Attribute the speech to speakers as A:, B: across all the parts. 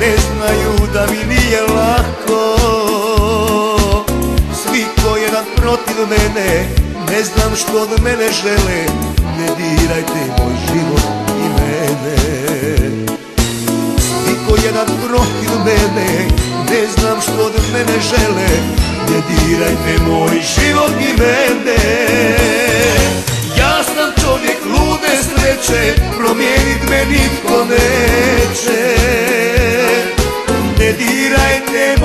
A: ne znaju da mi nije lako. Svi ko jedan protiv mene, ne znam što od mene žele. Ne dirajte moj život i mene. Svi ko jedan protiv mene, ne znam što od mene žele. Ne dirajte moj život i mene. Ja sam čovjek lude sreće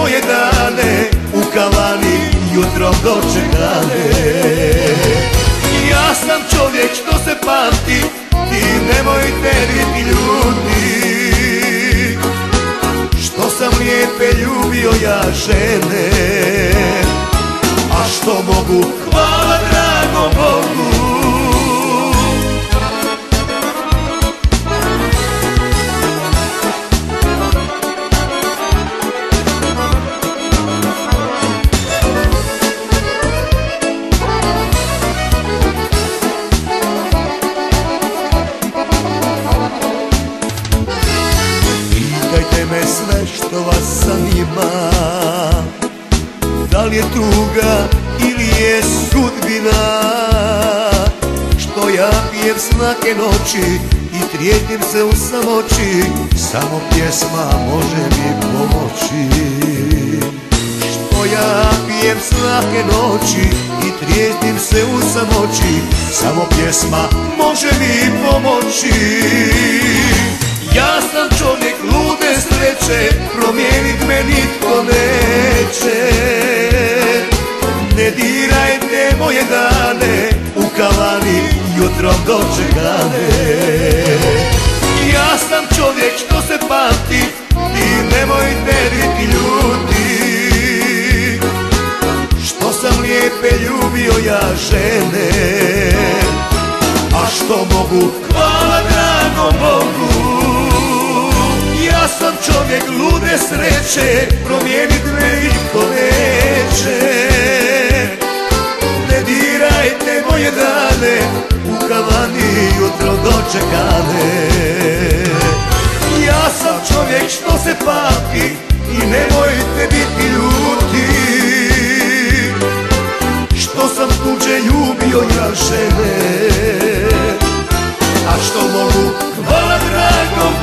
A: moje dane U kavani jutrom dočekane Ja sam čovjek što se pamti I nemojte biti ljuti Što sam lijepe ljubio ja žene Pitajte me sve što vas zanima. Da li je tuga ili je sudbina? Što ja pijem snake noći i trijetim se u samoći Samo pjesma može mi pomoći. Što ja pijem svake noći i trijetim se u samoći Samo pjesma može mi pomoći sreće, promijenit me nitko neće. Ne dirajte moje dane, u kavani jutrom dočekane. Ja sam čovjek što se pamti, i nemojte biti ljuti. Što sam lijepe ljubio ja žene A što mogu, hvala sam čovjek lude sreće Promijenit me niko neće Ne dirajte moje dane U kavani jutro dočekane. Ja sam čovjek što se pamti I nemojte biti ljuti. Što sam tuđe ljubio ja žene. A što mogu, hvala dragom